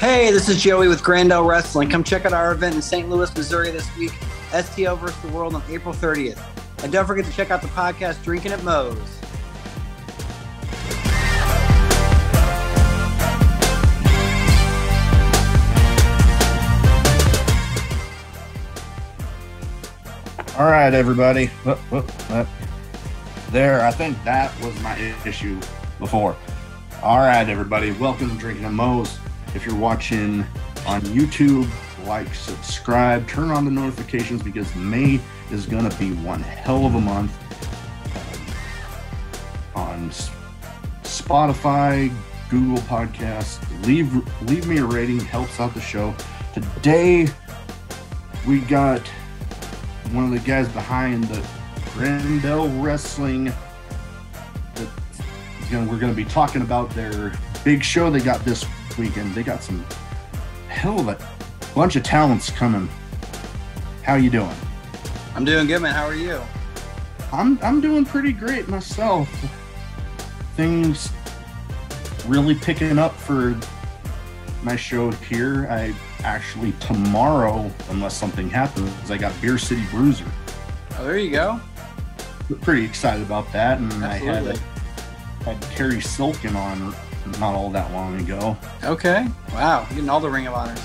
Hey, this is Joey with Grandel Wrestling. Come check out our event in St. Louis, Missouri this week, STL versus the World on April 30th. And don't forget to check out the podcast Drinking at Moe's. All right, everybody. There, I think that was my issue before. All right, everybody. Welcome to Drinking at Moe's. If you're watching on YouTube, like, subscribe, turn on the notifications because May is going to be one hell of a month. Um, on Spotify, Google Podcasts, leave leave me a rating, helps out the show. Today, we got one of the guys behind the Grandel Wrestling. that- we're going to be talking about their big show they got this weekend. They got some hell of a bunch of talents coming. How you doing? I'm doing good, man. How are you? I'm I'm doing pretty great myself. Things really picking up for my show here. I actually tomorrow, unless something happens, I got Beer City Bruiser. Oh, there you go. pretty excited about that. And Absolutely. I had, had Cary Silkin on not all that long ago. Okay. Wow. Getting all the Ring of Honors.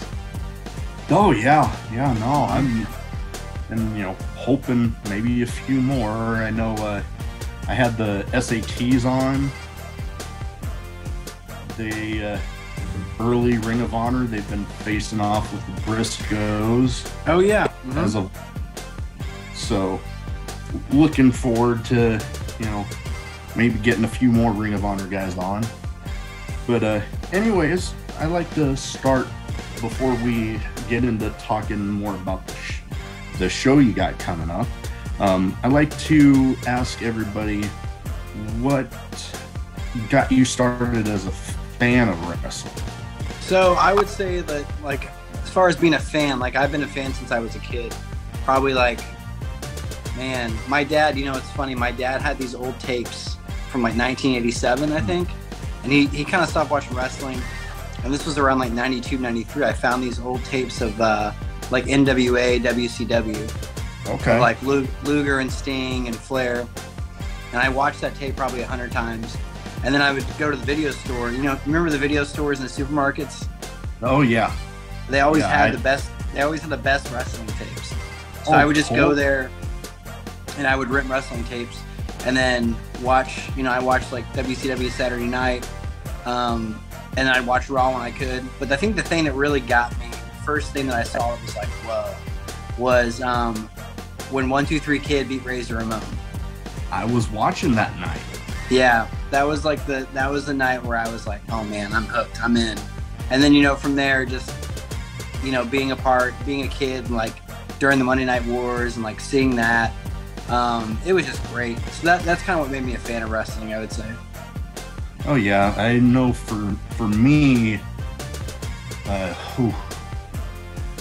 Oh yeah, yeah. No, I'm and you know hoping maybe a few more. I know uh, I had the SATs on. They uh, early Ring of Honor. They've been facing off with the Briscoes. Oh, yeah. Mhm. as of so looking forward to you know maybe getting a few more ring of honor guys on but uh anyways i like to start before we get into talking more about the, sh- the show you got coming up um, i like to ask everybody what got you started as a fan of wrestling So I would say that, like, as far as being a fan, like I've been a fan since I was a kid. Probably like, man, my dad. You know, it's funny. My dad had these old tapes from like 1987, I think, and he he kind of stopped watching wrestling. And this was around like 92, 93. I found these old tapes of uh, like NWA, WCW, okay like Luger and Sting and Flair. And I watched that tape probably a hundred times. And then I would go to the video store. You know, remember the video stores in the supermarkets? oh yeah They always Yeah, had I- the best. They always had the best wrestling tapes. So Oh, I would just go there, and I would rent wrestling tapes, and then watch. You know, I watched like WCW Saturday Night, um, and I'd watch Raw when I could. But I think the thing that really got me, first thing that I saw that was like, whoa, was um, when One Two Three Kid beat Razor Ramon. i was watching that night Yeah, that was like the that was the night where I was like, oh man, I'm hooked, I'm in. And then you know from there, just you know being a part, being a kid, like during the Monday Night Wars and like seeing that, um, it was just great. So that that's kind of what made me a fan of wrestling, I would say. Oh yeah, I know for for me, uh, whew,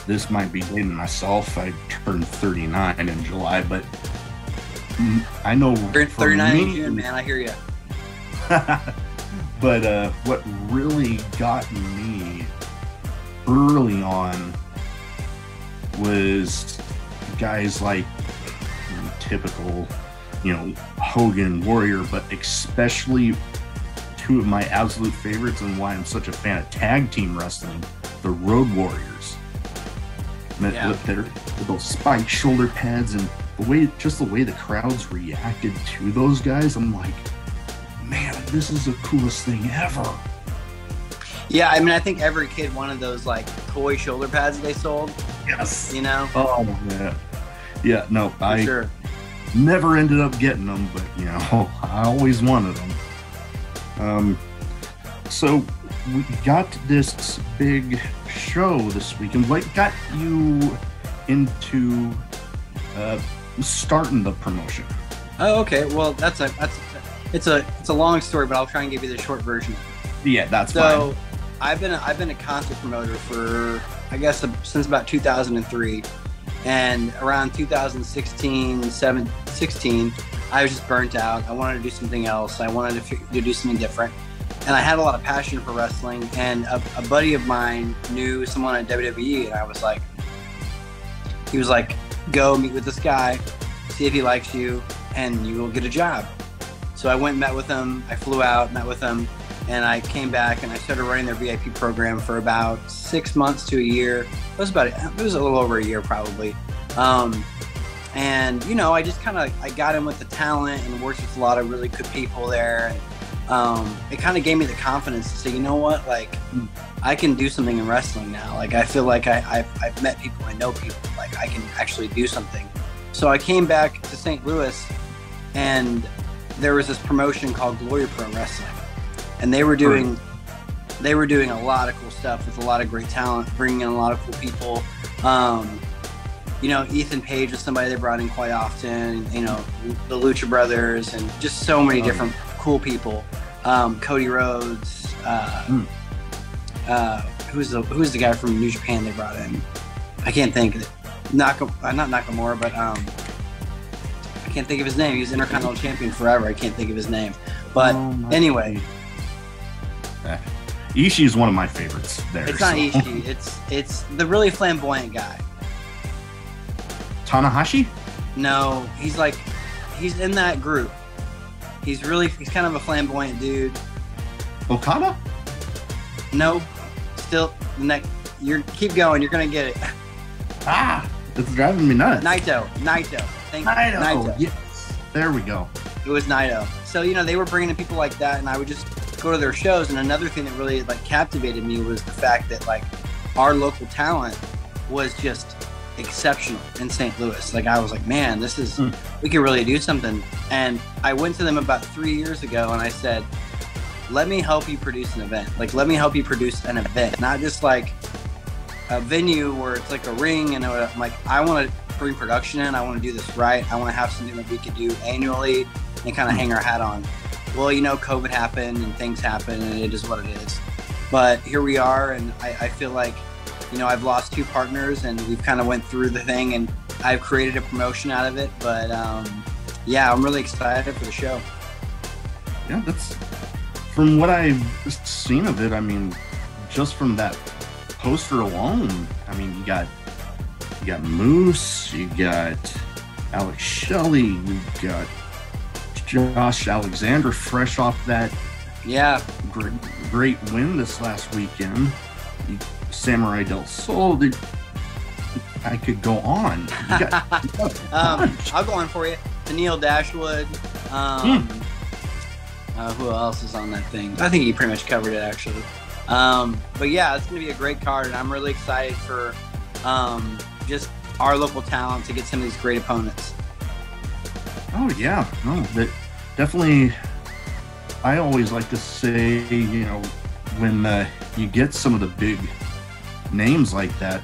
this might be dating myself. I turned 39 in July, but I know You're for 39 in me- June, man. I hear you. but uh, what really got me early on was guys like typical, you know, Hogan, Warrior, but especially two of my absolute favorites and why I'm such a fan of tag team wrestling, the Road Warriors. Met Yeah. with their with those spiked shoulder pads and the way just the way the crowds reacted to those guys, I'm like, man, this is the coolest thing ever. Yeah, I mean, I think every kid wanted those like toy shoulder pads they sold. Yes. You know, Oh yeah. Yeah, no, for I sure. Never ended up getting them, but you know, I always wanted them. Um, so we got this big show this weekend. What got you into uh, starting the promotion? Oh, okay. Well, that's a that's it's a it's a long story, but I'll try and give you the short version. Yeah, that's fine. So, fine. I've been a, I've been a concert promoter for I guess since about 2003, and around 2016, 7, 16, I was just burnt out. I wanted to do something else. I wanted to, to do something different, and I had a lot of passion for wrestling. And a, a buddy of mine knew someone at WWE, and I was like, he was like, go meet with this guy, see if he likes you, and you will get a job. So I went and met with him. I flew out, met with him, and I came back and I started running their VIP program for about six months to a year. It was about it was a little over a year probably. Um, and you know, I just kind of I got in with the talent and worked with a lot of really good people there. And, um, it kind of gave me the confidence to say, you know what, like I can do something in wrestling now. Like I feel like I, I've, I've met people, I know people, like I can actually do something. So I came back to St. Louis, and there was this promotion called Glory Pro Wrestling, and they were doing they were doing a lot of cool stuff with a lot of great talent, bringing in a lot of cool people. Um, you know, Ethan Page was somebody they brought in quite often. You know, the Lucha Brothers, and just so many different cool people. Um, Cody Rhodes. Uh, Mm. uh, who's the who's the guy from New Japan they brought in? I can't think. Naka, uh, not Nakamura, but um, I can't think of his name. He was Intercontinental Champion forever. I can't think of his name. But Oh, anyway, Eh. Ishii is one of my favorites there. it's not so- Ishii. It's it's the really flamboyant guy. Tanahashi? No, he's like he's in that group. He's really he's kind of a flamboyant dude. Okada? No, still the next. You're keep going. You're gonna get it. Ah, it's driving me nuts. Naito. Naito. Thank you. Naito. Naito. Yes. There we go. It was Naito. So you know they were bringing in people like that, and I would just go to their shows. And another thing that really like captivated me was the fact that like our local talent was just exceptional in St. Louis. Like I was like, man, this is Mm. we could really do something. And I went to them about three years ago, and I said, let me help you produce an event. Like let me help you produce an event, not just like a venue where it's like a ring. And I'm like, I want to bring production in. I want to do this right. I want to have something that we could do annually and kind of hang our hat on. Well, you know, COVID happened and things happen, and it is what it is. But here we are, and I, I feel like, you know, I've lost two partners, and we've kind of went through the thing, and I've created a promotion out of it. But um, yeah, I'm really excited for the show. Yeah, that's from what I've seen of it. I mean, just from that poster alone, I mean, you got you got Moose, you got Alex Shelley, you got Josh Alexander, fresh off that Yeah, great, great win this last weekend. Samurai Del Sol. Dude, I could go on. Got, you got a um. I'll go on for you. Tennille Dashwood. Um, uh, who else is on that thing? I think he pretty much covered it actually. Um, but yeah, it's going to be a great card, and I'm really excited for um, just our local talent to get some of these great opponents. Oh yeah, no, that definitely. I always like to say, you know, when uh, you get some of the big names like that,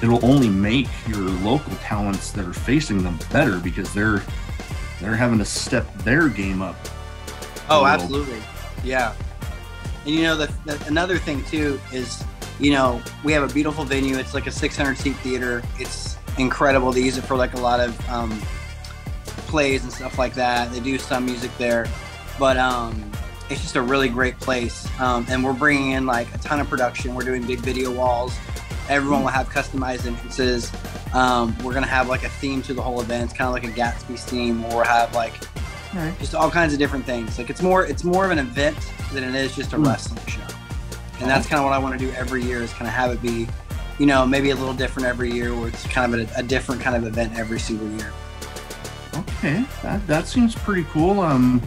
it'll only make your local talents that are facing them better because they're they're having to step their game up. Oh, absolutely. Yeah. And you know, the, the another thing too is, you know, we have a beautiful venue. It's like a 600 seat theater. It's incredible. They use it for like a lot of um, plays and stuff like that. They do some music there, but um, it's just a really great place. Um, and we're bringing in like a ton of production. We're doing big video walls. Everyone will have customized entrances. Um, we're gonna have like a theme to the whole event. It's kind of like a Gatsby's theme. Where we'll have like just all kinds of different things. Like it's more it's more of an event than it is just a Mm. wrestling show. And that's kind of what I want to do every year is kind of have it be, you know, maybe a little different every year where it's kind of a, a different kind of event every single year. Okay, that that seems pretty cool. Um,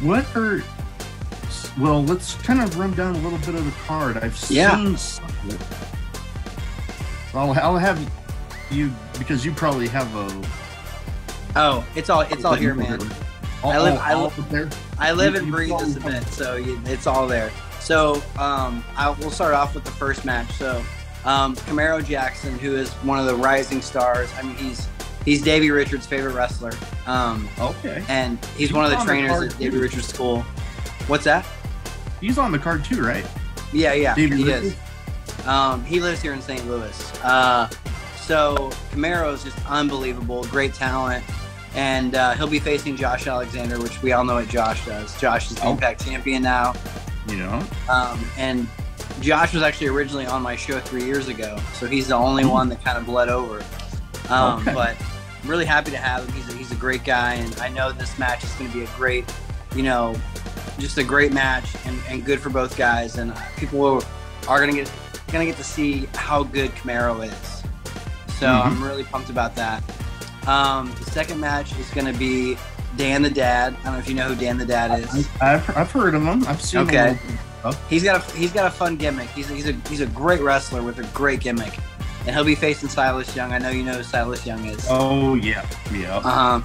what are well? Let's kind of run down a little bit of the card. I've Yeah. seen. some- I'll I'll have you because you probably have a. Oh, it's all it's all here, man. All, I live- all- I all live- up there. I live You- and breathe this event, so you, it's all there. So um, I, we'll start off with the first match. So um, Camaro Jackson, who is one of the rising stars. I mean, he's he's Davey Richards' favorite wrestler, um, Okay, and he's He's one of the on trainers card, at Davey too. Richards' school. What's that? he's on the card too, right? Yeah, yeah, Davey he Richards? is. Um, he lives here in St. Louis. Uh, so Camaro is just unbelievable, great talent, and uh, he'll be facing Josh Alexander, which we all know what Josh does. Josh is the Oh. Impact champion now. You know. Um, and Josh was actually originally on my show three years ago, so he's the only one that kind of bled over. Um, Okay. But I'm really happy to have him. He's a, he's a great guy, and I know this match is going to be a great, you know, just a great match and, and good for both guys. And people will, are going to get going to get to see how good Camaro is. So Mhm. I'm really pumped about that. Um, the second match is going to be Dan the Dad. I don't know if you know who Dan the Dad is. I, I've, I've heard of him. I've seen. him. Okay. He's got a he's got a fun gimmick. He's a, he's a he's a great wrestler with a great gimmick, and he'll be facing Silas Young. I know you know who Silas Young is. Oh yeah, yeah. Um,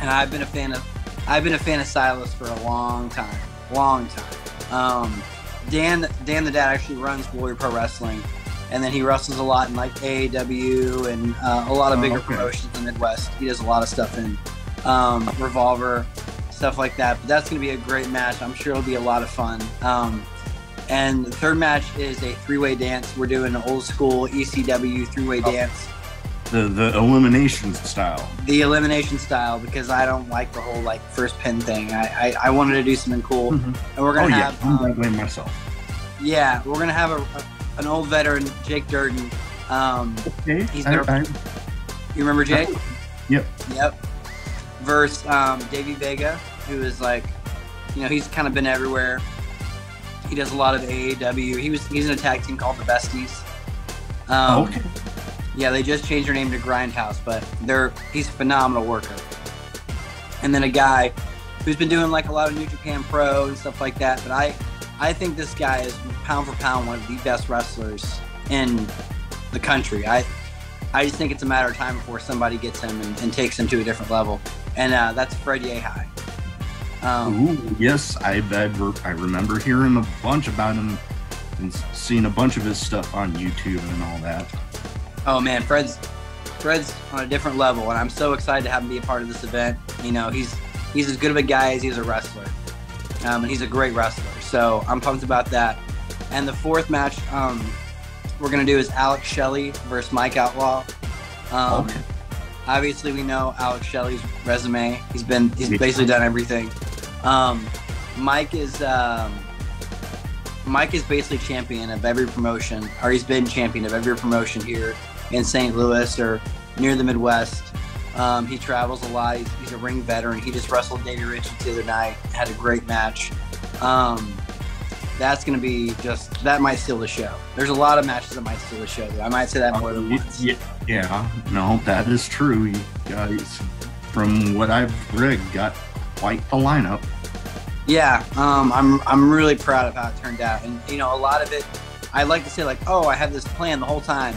and I've been a fan of I've been a fan of Silas for a long time, long time. Um, Dan Dan the Dad actually runs Warrior Pro Wrestling, and then he wrestles a lot in like AAW and uh, a lot of Oh, bigger okay. promotions in the Midwest. He does a lot of stuff in um, Revolver, stuff like that. But that's going to be a great match. I'm sure it'll be a lot of fun. Um, and the third match is a three-way dance. We're doing an old school ECW three-way Oh. dance The the eliminations style. the elimination style because I don't like the whole like first pin thing. I I, I wanted to do something cool, Mhm. and we're Oh gonna yeah, have I'm um, that way myself. yeah we're gonna have a, a- an old veteran Jake Durden. Um, Okay. he's I- there- I- you remember Jake? Yep. Yep. Versus um, Davey Vega, who is like, you know, he's kind of been everywhere. He does a lot of AAW. He was he's in a tag team called the Besties. Um, okay. Yeah, they just changed their name to Grindhouse, but they're he's a phenomenal worker. And then a guy who's been doing like a lot of New Japan Pro and stuff like that. But I, I think this guy is pound for pound one of the best wrestlers in the country. I, I just think it's a matter of time before somebody gets him and, and takes him to a different level. And uh, that's Fred Yehi. Um, Ooh, yes, I've, I've I remember hearing a bunch about him and seeing a bunch of his stuff on YouTube and all that. Oh man, Fred's Fred's on a different level, and I'm so excited to have him be a part of this event. You know, he's he's as good of a guy as he's a wrestler, um, and he's a great wrestler. So I'm pumped about that. And the fourth match um, we're gonna do is Alex Shelley versus Mike Outlaw. Um, okay. Obviously, we know Alex Shelley's resume. He's been he's basically done everything. Um, Mike is um, Mike is basically champion of every promotion, or he's been champion of every promotion here in St. Louis or near the Midwest. Um, he travels a lot. He's, he's a ring veteran. He just wrestled Davey Richards the other night. Had a great match. Um, that's going to be just that might steal the show. There's a lot of matches that might steal the show. I might say that more than once. y- yeah, no, that is true. You guys, from what I've read, got quite the lineup. Yeah, um, I'm I'm really proud of how it turned out, and you know, a lot of it, I like to say like, oh, I had this plan the whole time,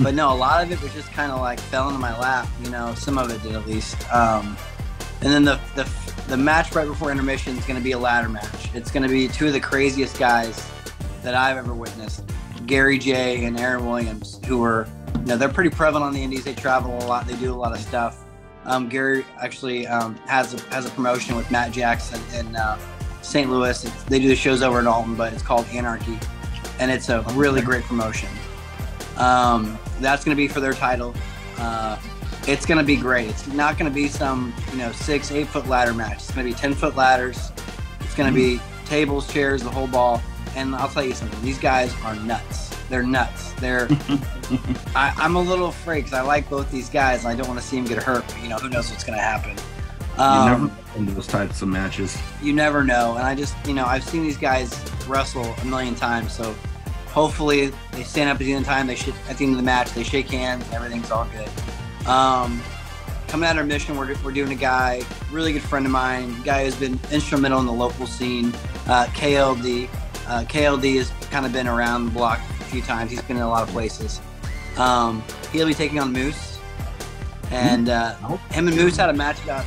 but no, a lot of it was just kind of like fell into my lap. You know, some of it did at least. Um, and then the the the match right before intermission is going to be a ladder match. It's going to be two of the craziest guys that I've ever witnessed, Gary Jay and Aaron Williams, who are you know they're pretty prevalent on the Indies. They travel a lot. They do a lot of stuff. Um, Gary actually um, has a, has a promotion with Matt Jackson in uh, St. Louis. It's, they do the shows over in Alton, but it's called Anarchy, and it's a really great promotion. Um, that's going to be for their title. Uh, it's going to be great. It's not going to be some you know six, eight foot ladder match. It's going to be ten foot ladders. It's going to be tables, chairs, the whole ball. And I'll tell you something. These guys are nuts. They're nuts. They're. I, I'm a little afraid because I like both these guys. and I don't want to see them get hurt. But, you know, who knows what's going to happen. You Um, never know in those types of matches. you never know. And I just, you know, I've seen these guys wrestle a million times. So hopefully they stand up at the end of the time. They should, at the end of the match, they shake hands. And everything's all good. Um, coming out of our mission, we're, we're doing a guy, really good friend of mine, guy who's been instrumental in the local scene, uh, KLD. Uh, KLD has kind of been around the block few times. He's been in a lot of places. Um, he'll be taking on Moose. And uh, Oh. him and Moose had a match about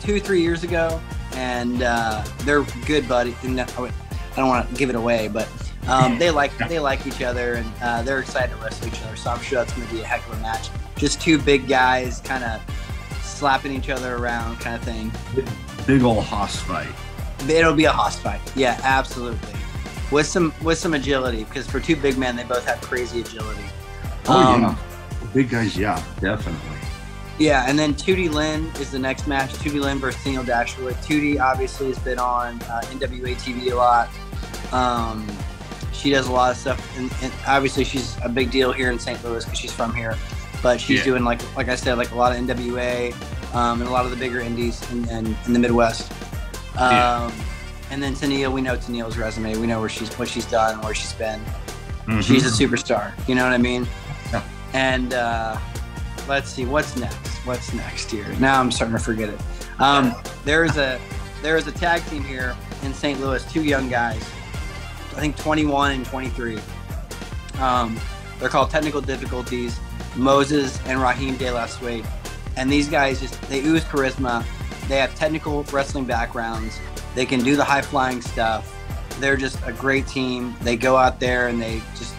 two, three years ago, and uh, they're good buddies. And I I don't want to give it away, but um, they like they like each other, and uh, they're excited to wrestle each other. So I'm sure that's going to be a heck of a match. Just two big guys, kind of slapping each other around, kind of thing. Big old hoss fight. It'll be a hoss fight. Yeah, absolutely. With some with some agility, because for two big men, they both have crazy agility. Oh Um, yeah, big guys. Yeah, definitely. Yeah, and then Tootie Lynn is the next match. Tootie Lynn versus Tennille Dashwood. Tootie obviously has been on uh, NWA TV a lot. Um, she does a lot of stuff, and, and obviously she's a big deal here in St. Louis because she's from here. But she's Yeah. doing like like I said, like a lot of NWA um, and a lot of the bigger indies in, in, in the Midwest. Um, Yeah. And then Tennille, we know Tennille's resume. We know where she's what she's done, where she's been. Mhm. She's a superstar. You know what I mean? Yeah. And uh, let's see what's next. What's next here? Now I'm starting to forget it. Um, there is a there is a tag team here in St. Louis. Two young guys, I think 21 and 23. Um, they're called Technical Difficulties. Moses and Raheem De La Suede. And these guys just they ooze charisma. They have technical wrestling backgrounds. They can do the high flying stuff. They're just a great team. They go out there and they just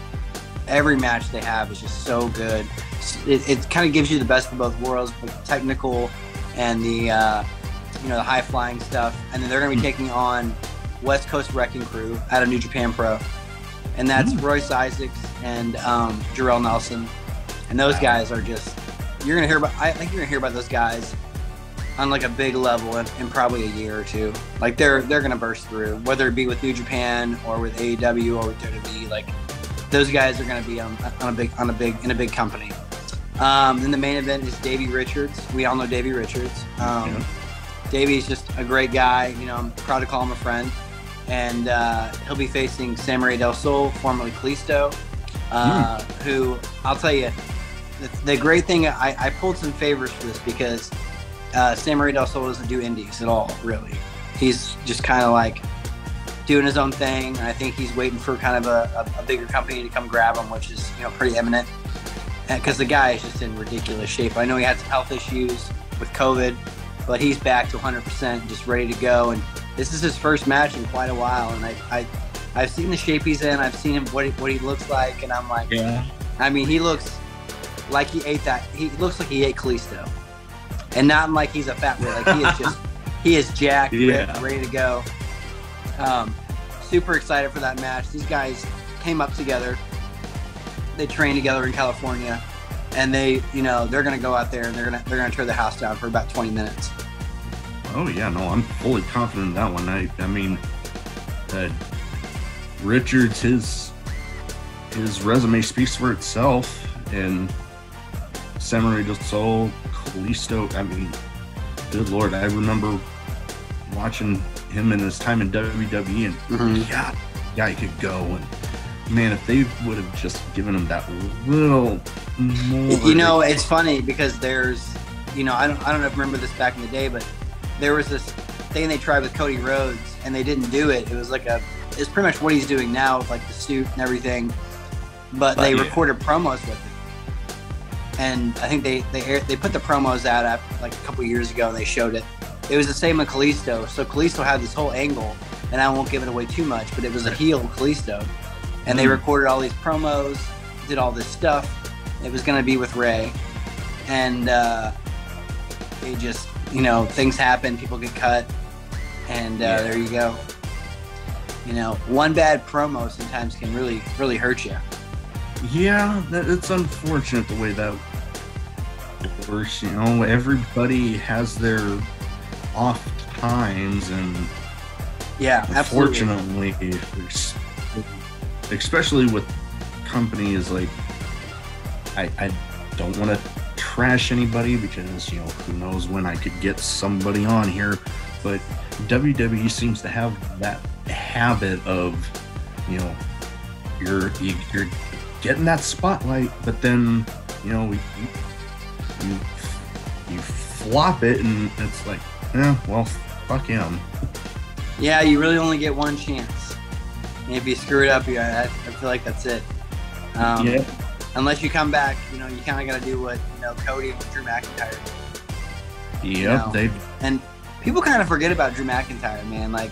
every match they have is just so good. It, it kind of gives you the best of both worlds, the technical and the uh, you know the high flying stuff. And then they're going to be taking on West Coast Wrecking Crew out of New Japan Pro, and that's Mm. Royce Isaacs and um, Jorel Nelson. And those Wow. guys are just you're gonna hear about. I think you're gonna hear about those guys on like a big level in, in probably a year or two. Like they're they're gonna burst through, whether it be with New Japan or with AEW or with WWE. Like those guys are gonna be on, on a big on a big in a big company. Um, then the main event is Davey Richards. We all know Davey Richards. Um, Yeah. Davey's just a great guy. You know, I'm proud to call him a friend. And uh, he'll be facing Samurai Del Sol, formerly Kalisto, uh, who I'll tell you, the, the great thing, I, I pulled some favors for this because uh, Samurai Del Sol doesn't do indies at all, really. He's just kind of like doing his own thing. I think he's waiting for kind of a, a, a bigger company to come grab him, which is you know pretty imminent. Because the guy is just in ridiculous shape. I know he had some health issues with COVID, but he's back to 100%, just ready to go. And this is his first match in quite a while. And I, I I've seen the shape he's in. I've seen him what he, what he looks like, and I'm like, Yeah. I mean, he looks like he ate that. He looks like he ate Kalisto, and not like he's a fat boy. Like he is just, he is jacked, Yeah. ripped, ready to go. Um, super excited for that match. These guys came up together. They trained together in California, and they, you know, they're gonna go out there and they're gonna they're gonna tear the house down for about 20 minutes. Oh yeah, no, I'm fully confident in that one. I, I mean, uh, Richards, his his resume speaks for itself, and Samurai del Sol, Kalisto. I mean, good lord, I remember watching him in his time in WWE, and Mm-hmm. yeah, he could go. And man, if they would have just given him that little more, You know, it's funny because there's, you know, I don't, I don't know if remember this back in the day, but there was this thing they tried with Cody Rhodes and they didn't do it. It was like a, it's pretty much what he's doing now with like the suit and everything, but they Yeah. recorded promos with it. And I think they they aired, they put the promos out at, like a couple years ago and they showed it. It was the same with Kalisto. So Kalisto had this whole angle, and I won't give it away too much, but it was a heel Kalisto, and they Mm. recorded all these promos, did all this stuff. It was going to be with Ray, and uh, they just, you know, things happen, people get cut, and uh, Yeah. there you go. You know, one bad promo sometimes can really, really hurt you. Yeah, it's unfortunate the way that You know, everybody has their off times, and Yeah, unfortunately, especially with companies like, I, I don't want to trash anybody because you know who knows when I could get somebody on here, but WWE seems to have that habit of, you know, you're you, you're getting that spotlight, but then you know you you, you flop it, and it's like, yeah, well, fuck him. Yeah, you really only get one chance. And if you screw it up, you, I, I feel like that's it. Um, yeah, Unless you come back, you know, you kind of got to do what you know Cody and Drew McIntyre yep, know. they And people kind of forget about Drew McIntyre, man. Like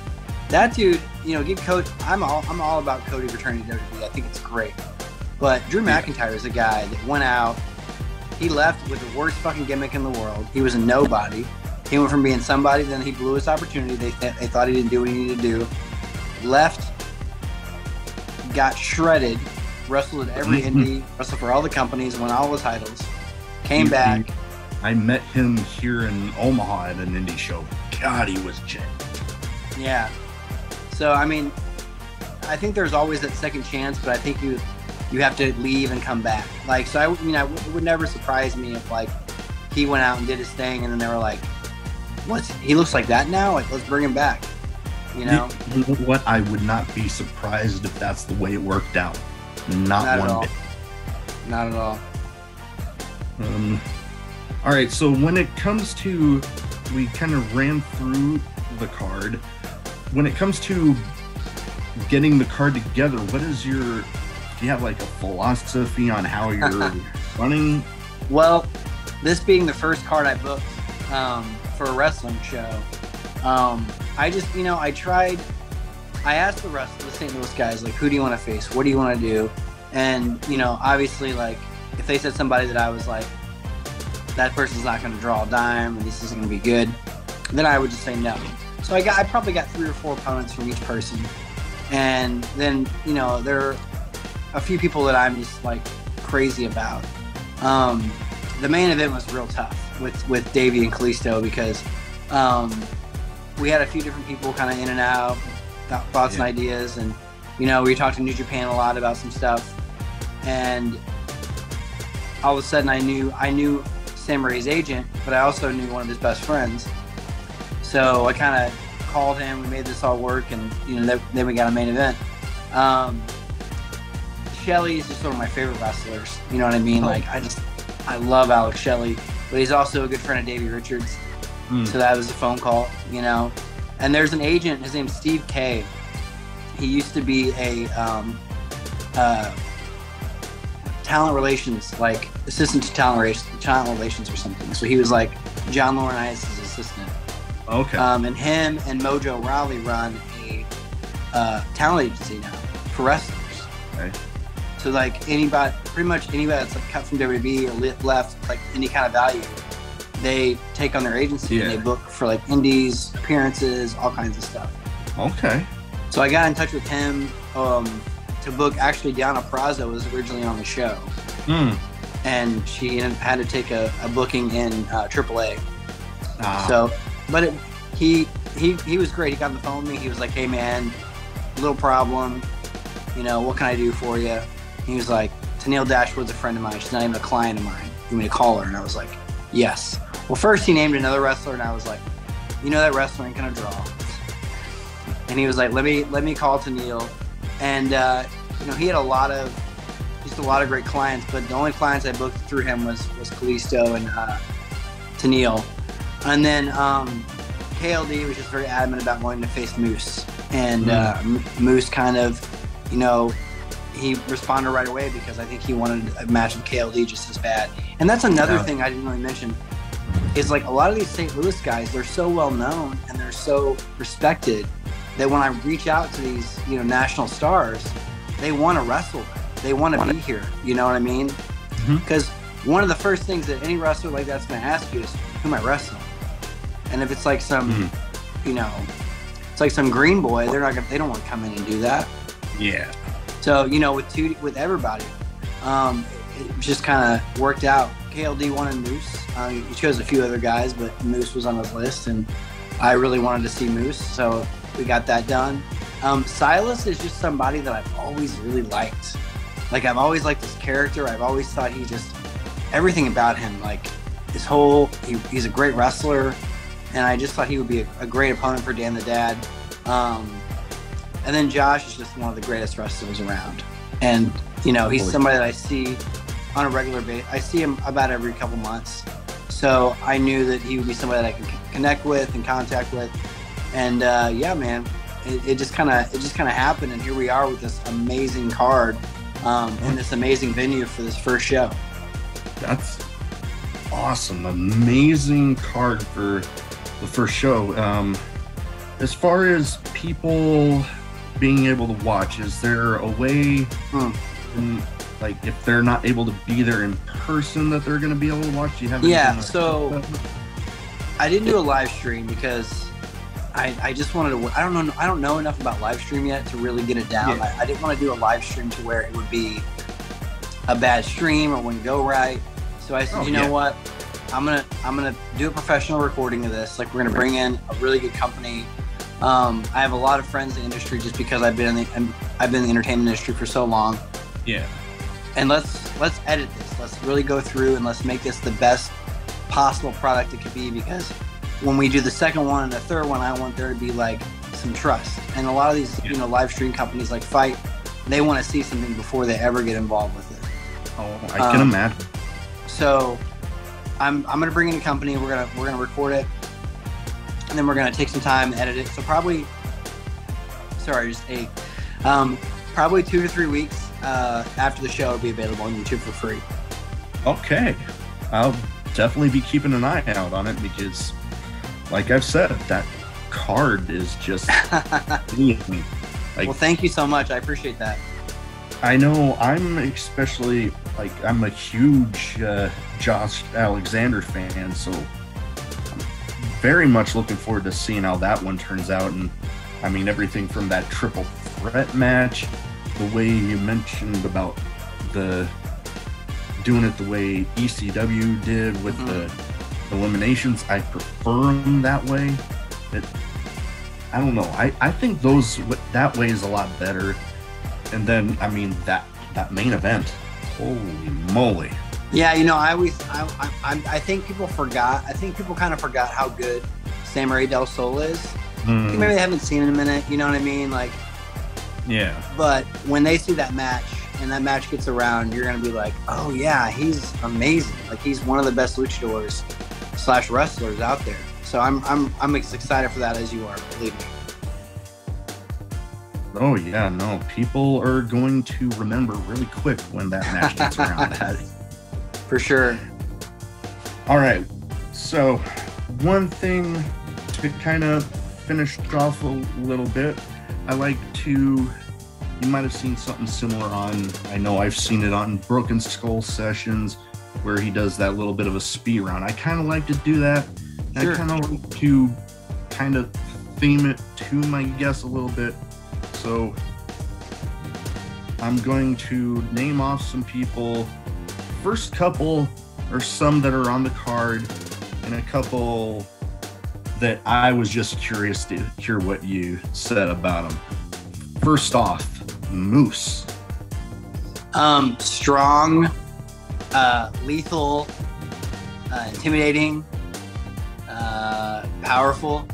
that dude, you know, give Cody. I'm all I'm all about Cody returning to WWE. I think it's great. But Drew. McIntyre is a guy that went out. He left with the worst fucking gimmick in the world. He was a nobody. He went from being somebody, then he blew his opportunity. They, they thought he didn't do what he needed to do. Left, got shredded, wrestled at every indie, wrestled for all the companies, won all the titles, came He- back. I met him here in Omaha at an indie show. God, he was jacked. Yeah. So I mean, I think there's always that second chance, but I think you you have to leave and come back. Like, so I, you know, it would never surprise me if like he went out and did his thing, and then they were like, "What's he looks like that now? Like, let's bring him back." You know, what I would not be surprised if that's the way it worked out. Not, Not at one all. bit. not at all. Um, all right, so when it comes to, we kind of ran through the card. When it comes to getting the card together, what is your? Do you have like a philosophy on how you're running? Well, this being the first card I booked um, for a wrestling show, um, I just, you know, I tried. I asked the rest of the St. Louis guys, like, who do you want to face? What do you want to do? And, you know, obviously, like, if they said somebody that I was like, that person's not going to draw a dime, or this isn't going to be good, then I would just say no. So I got, I probably got three or four opponents from each person, and then, you know, there a few people that I'm just like crazy about. Um, the main event was real tough with with Davey and Kalisto because um, we had a few different people kind of in and out, th- thoughts Yeah. and ideas, and you know we talked to New Japan a lot about some stuff, and all of a sudden I knew I knew Samurai's agent, but I also knew one of his best friends, so I kind of called him. We made this all work, and you know then, then we got a main event. Um, Shelley is just one of my favorite wrestlers. You know what I mean? Oh. Like I just I love Alex Shelley, but he's also a good friend of Davey Richards. Hmm. So that was a phone call, you know. And there's an agent. His name's Steve K. He used to be a um, uh, talent relations, like assistant to talent relations, talent relations or something. So he was like John Laurinaitis' assistant. Okay. Um, and him and Mojo Rawley run a uh, talent agency now for wrestlers. Okay. So like anybody, pretty much anybody that's like cut from WWE or li- left like any kind of value, they take on their agency and they book for like indies, appearances, all kinds of stuff. okay. So I got in touch with him um, to book. Actually, Deonna Purrazzo was originally on the show, Hmm. and she had to take a, a booking in uh, AAA. Ah, So, but it, he he he was great. He got on the phone with me. He was like, "Hey man, little problem. You know, what can I do for you?" He was like, "Tennille Dashwood's a friend of mine. She's not even a client of mine. You want me to call her?" And I was like, "Yes." Well, first he named another wrestler, and I was like, "You know that wrestler ain't gonna draw." And he was like, "Let me let me call Tennille," and uh, you know he had a lot of just a lot of great clients, but the only clients I booked through him was was Kalisto and uh, Tennille. And then um, KLD was just very adamant about wanting to face Moose, and uh, M- Moose kind of, you know, he responded right away because I think he wanted a match with KLD just as bad. And that's another Yeah. thing I didn't really mention is like a lot of these St. Louis guys, they're so well known and they're so respected that when I reach out to these, you know, national stars, they want to wrestle. They want to be here. You know what I mean? Because one of the first things that any wrestler like that's going to ask you is, "Who am I wrestling?" And if it's like some, Mhm. you know, it's like some green boy, they're not gonna, they don't want to come in and do that. yeah. So you know, with two, with everybody, um, it, just kind of worked out. KLD wanted Moose. Uh, he chose a few other guys, but Moose was on his list, and I really wanted to see Moose, so we got that done. Um, Silas is just somebody that I've always really liked. Like I've always liked his character. I've always thought he just everything about him, like his whole, he, he's a great wrestler, and I just thought he would be a, a great opponent for Dan the Dad. Um, and then Josh is just one of the greatest wrestlers around. And, you know, he's somebody that I see on a regular basis. I see him about every couple months. So I knew that he would be somebody that I could connect with and contact with. And uh, yeah, man, it, it just kind of it just kind of happened, and here we are with this amazing card um, in this amazing venue for this first show. That's awesome. Amazing card for the first show. Um, as far as people being able to watch, is there a way, Hmm. in, like, if they're not able to be there in person, that they're going to be able to watch? Do you have Yeah, so- I didn't do a live stream because I, I just wanted to. I don't know. I don't know enough about live stream yet to really get it down. Yeah. I, I didn't want to do a live stream to where it would be a bad stream or wouldn't go right. So I said, Oh, you know yeah. what? I'm gonna I'm gonna do a professional recording of this. Like we're gonna bring in a really good company Um, I have a lot of friends in the industry just because I've been in the I've been in the entertainment industry for so long. Yeah. And let's let's edit this. Let's really go through and let's make this the best possible product it could be because when we do the second one and the third one, I want there to be like some trust. And a lot of these, you know, live stream companies like Fight, they want to see something before they ever get involved with it. Oh, I can Um, imagine. So I'm I'm gonna bring in a company. We're gonna we're gonna record it, and then we're gonna take some time and edit it. So probably, sorry, just eight. Um, probably two to three weeks uh, after the show will be available on YouTube for free. Okay. I'll definitely be keeping an eye out on it because, like I've said, that card is just me. Like, well, thank you so much. I appreciate that. I know I'm especially like I'm a huge uh, Josh Alexander fan, so very much looking forward to seeing how that one turns out. And I mean, everything from that triple threat match, the way you mentioned about the doing it the way ECW did with the mm-hmm. eliminations, I prefer them that way. It, I don't know. I, I think those that way is a lot better and then I mean that that main event, holy moly! Yeah, you know, I always I I, I- I think people forgot. I think people kind of forgot how good Samurai Del Sol is. Mm, Maybe they haven't seen in a minute. You know what I mean? Like. yeah, But when they see that match and that match gets around, you're gonna be like, oh yeah, he's amazing. Like he's one of the best luchadors slash wrestlers out there. So I'm I'm I'm as excited for that as you are. Believe me. oh yeah, no, people are going to remember really quick when that match gets around. That For sure. All right. So, one thing to kind of finish off a little bit, I like to. You might have seen something similar on. I know I've seen it on Broken Skull sessions, where he does that little bit of a speed round. I kind of like to do that. Sure. I kind of like to kind of theme it to my guess a little bit. So, I'm going to name off some people. First couple are some that are on the card, and a couple that I was just curious to hear what you said about them. First off, Moose. Um, strong, uh, lethal, uh, intimidating, uh, powerful.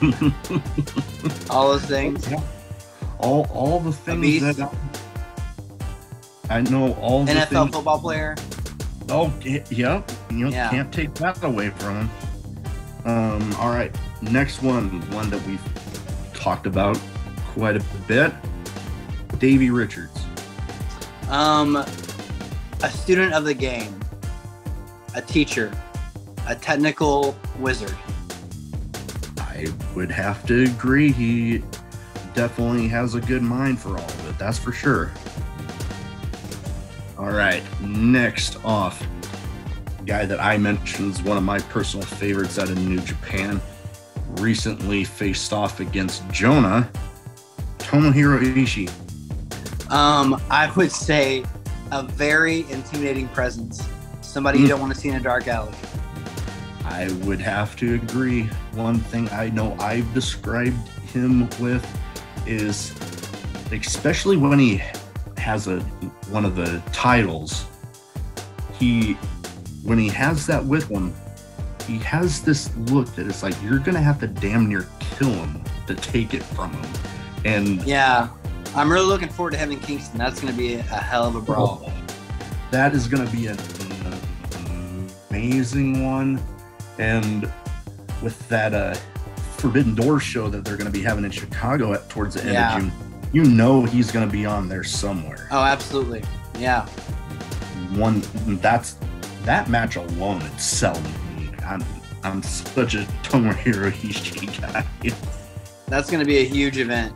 All those things. all all the things that I, know all the NFL things. football player. Oh, yep. You know, Yeah. can't take that away from him. Um, all right. Next one, one that we've talked about quite a bit. Davey Richards. Um, a student of the game, a teacher, a technical wizard. I would have to agree. He definitely has a good mind for all of it. That's for sure. All right. Next off, guy that I mentioned is one of my personal favorites out of New Japan. Recently faced off against Jonah, Tomohiro Ishii. Um, I would say a very intimidating presence. Somebody Hmm. you don't want to see in a dark alley. I would have to agree. One thing I know I've described him with is, especially when he has a one of the titles, he when he has that with him, he has this look that it's like you're gonna have to damn near kill him to take it from him. And Yeah, I'm really looking forward to having Kingston. That's going to be a hell of a brawl. that is going to be an, amazing one and with that uh forbidden door show that they're going to be having in chicago at towards the end Yeah. of june you know he's going to be on there somewhere Oh, absolutely. Yeah. one that's that match alone it's selling me i'm i'm such a tomohiro ishii guy That's going to be a huge event.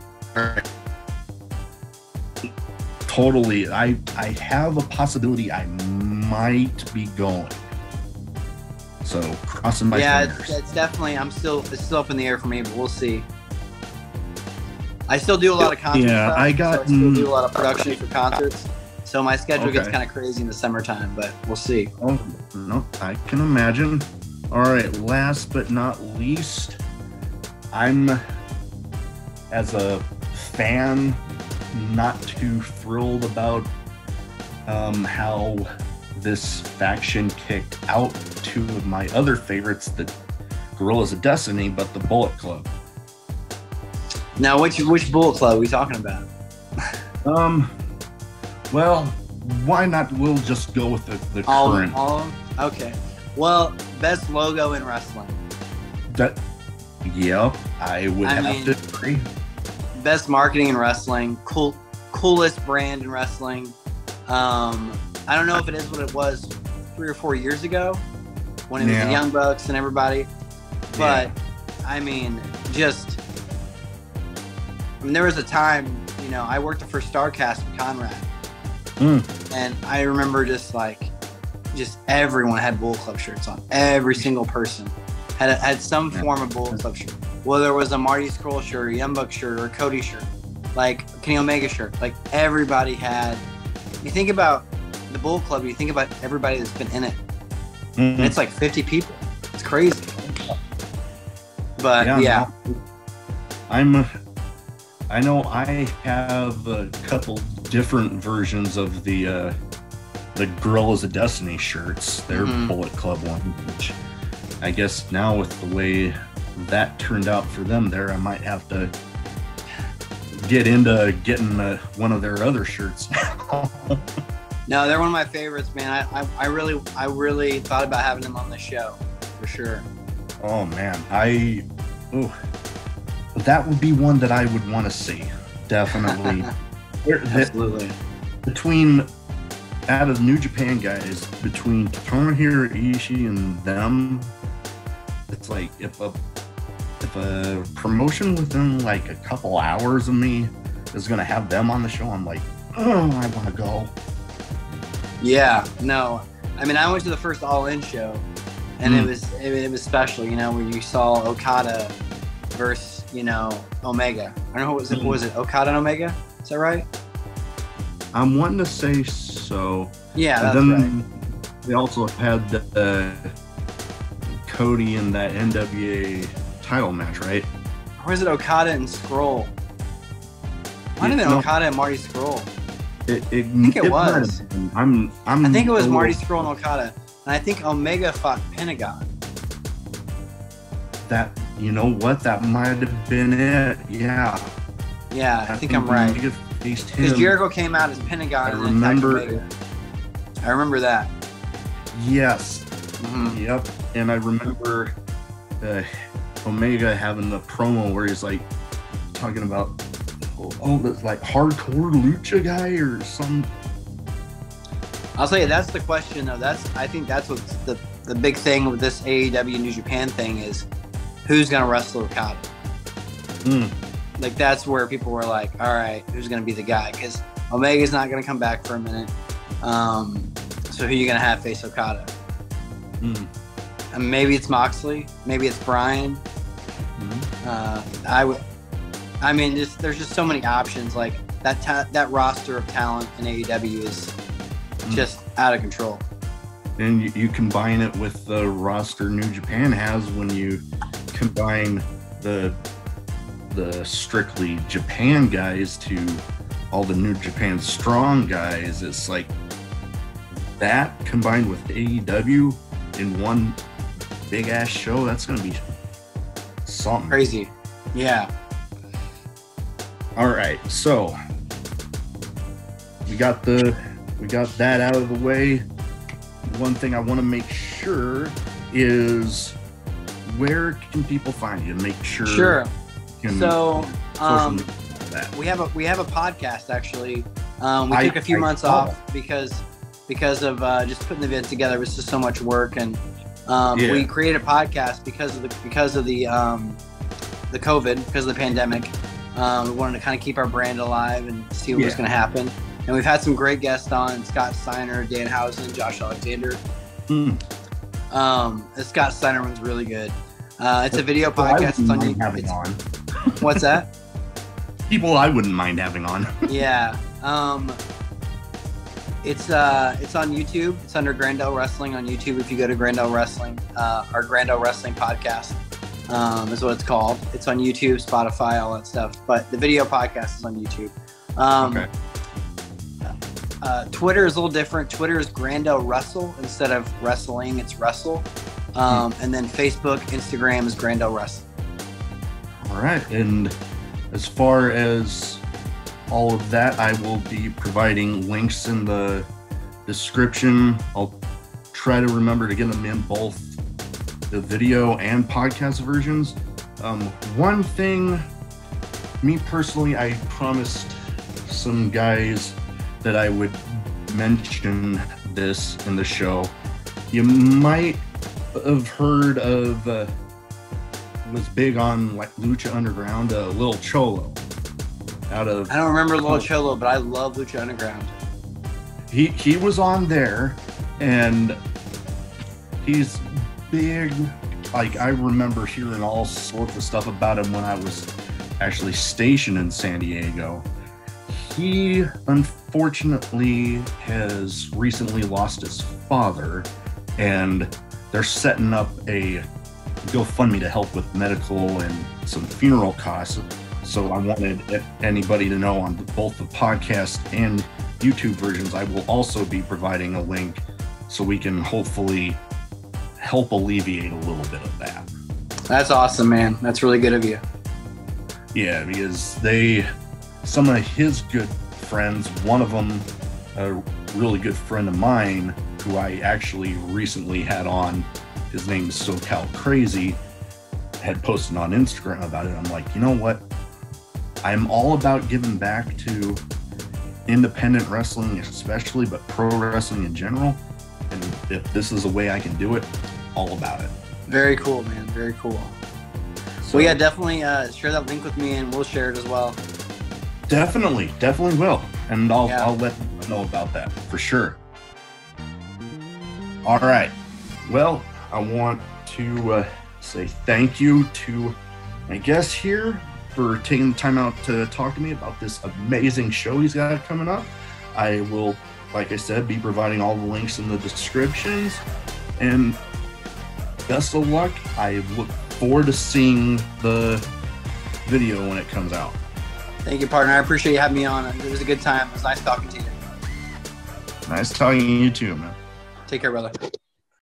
totally i i have a possibility i might be going so crossing my yeah, fingers it's, it's definitely. I'm still. It's still up in the air for me, but we'll see. I still do a lot of concerts. Yeah, I got- So I still do a lot of production for concerts. So my schedule gets kind of crazy in the summertime, but we'll see. Oh, no, I can imagine. All right, last but not least, I'm as a fan not too thrilled about um, how this faction kicked out two of my other favorites, the Guerrillas of Destiny, but the Bullet Club. Now, which which Bullet Club are we talking about? Um, well, why not? We'll just go with the, the All, current. all of? Okay. Well, best logo in wrestling, That, yep, I would I have mean- to agree. best marketing in wrestling, cool, coolest brand in wrestling. Um, I don't know if it is what it was three or four years ago when it was the Young Bucks and everybody, but I mean, just Mean, there was a time, you know, I worked for Starrcast with Conrad, Mm. and I remember just like, just everyone had Bullet Club shirts on. Every single person had had some Yeah. form of Bullet Club shirt. Whether it was a Marty Scurll shirt, a Young Buck shirt, or a Cody shirt, like Kenny Omega shirt, like everybody had. You think about the Bullet Club, you think about everybody that's been in it, and Mhm. it's like 50 people. It's crazy. But yeah, no. I'm. I know I have a couple different versions of the uh, the Guerrillas of Destiny shirts. They're Mhm. Bullet Club one, which I guess now with the way that turned out for them, there I might have to get into getting uh, one of their other shirts. no, they're one of my favorites, man. I, I, I really, I really thought about having them on the show for sure. oh man, I. Oh, that would be one that I would want to see. Definitely. Absolutely. between out of New Japan guys, between Tomohiro Ishii and them, it's like if a if a promotion within like a couple hours of me is gonna have them on the show, I'm like, oh, I want to go. Yeah, no. I mean, I went to the first All In show, and it Mm. was it, it was special. You know, where you saw Okada versus you know Omega. I don't know what was it. Mm. Was it Okada and Omega? Is that right? I'm wanting to say so. Yeah, that's and right. they also had the, uh, Cody in that NWA title match, right? Or was it Okada and Scurll? Might have been No. Okada and Marty Scurll. It, it, think it might was. I'm, I'm I think it was Marty Scurll and Okada, and I think Omega fought Pentagon. That you know what? That might have been it. Yeah. Yeah, I think I'm right. Because. Jericho came out as Pentagon I and then attacked remember- I remember that. Yes. Mhm. Yep. And I remember uh, Omega having the promo where he's like talking about oh, that's like hardcore lucha guy or some. I'll tell you, that's the question though. That's I think that's what's the the big thing with this AEW New Japan thing is who's gonna wrestle Okada. Mm, Like that's where people were like, all right, who's gonna be the guy? Because Omega's not gonna come back for a minute. Um, so who you gonna have face Okada? mm, And maybe it's Moxley, maybe it's Bryan. mm. Uh, I would. I mean, just, there's just so many options. Like that ta- that roster of talent in AEW is Mm. just out of control. And you, you combine it with the roster New Japan has when you combine the the strictly Japan guys to all the New Japan strong guys. It's like that combined with AEW in one big ass show. That's gonna be something. Crazy. Yeah. All right, so we got the we got that out of the way. One thing I want to make sure is where can people find you? Make sure. Sure. can- So, um, we have a we have a podcast actually. Um, we I- took a few I months off because because of uh, just putting the event together. It was just so much work, and um, Yeah. we created a podcast because of the because of the um, the COVID because of the pandemic. Um, we wanted to kind of keep our brand alive and see what was going to happen. And we've had some great guests on: Scott Steiner, Danhausen, Josh Alexander. Hmm. Um, the Scott Steiner one's really good. Uh, it's a video podcast. It's on YouTube. On. What's that? People I wouldn't mind having on. yeah. Um, it's uh, it's on YouTube. It's under Grandel Wrestling on YouTube. If you go to Grandel Wrestling, uh, our Grandel Wrestling podcast, um, is what it's called. It's on YouTube, Spotify, all that stuff. But the video podcast is on YouTube. Um, Okay. uh, Twitter is a little different. Twitter is Grandel Wrestle instead of wrestling. It's Russell. Um, And then Facebook, Instagram is Grandel Russell. All right. And as far as all of that, I will be providing links in the description. I'll try to remember to get them in both the video and podcast versions. Um, one thing, me personally, I promised some guys that I would mention this in the show. You might have heard of. Uh, was big on like Lucha Underground, uh, Lil Cholo. Out of I don't remember Lil. Cholo, but I love Lucha Underground. he he was on there, and he's big. Like I remember hearing all sorts of stuff about him when I was actually stationed in San Diego. He unfortunately has recently lost his father, and they're setting up a GoFundMe to help with medical and some funeral costs. So I wanted anybody to know on both the podcast and YouTube versions, I will also be providing a link so we can hopefully help alleviate a little bit of that. That's awesome, man. That's really good of you. Yeah, because they, some of his good friends, one of them, a really good friend of mine, who I actually recently had on, his name is SoCal Crazy, had posted on Instagram about it. I'm like, you know what? I'm all about giving back to independent wrestling, especially, but pro wrestling in general. And if this is a way I can do it, all about it. Very cool, man. Very cool. So yeah, definitely uh, share that link with me, and we'll share it as well. Definitely, definitely will, and I'll Yeah. I'll let you know about that for sure. All right. Well, I want to uh, say thank you to my guest here for taking the time out to talk to me about this amazing show he's got coming up. I will, like I said, be providing all the links in the descriptions, and best of luck. I look forward to seeing the video when it comes out. Thank you, partner. I appreciate you having me on. It was a good time. It was nice talking to you. Nice talking to you too, man. Take care, brother.